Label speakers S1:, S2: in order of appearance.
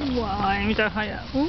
S1: うわ、見たら早い。うん。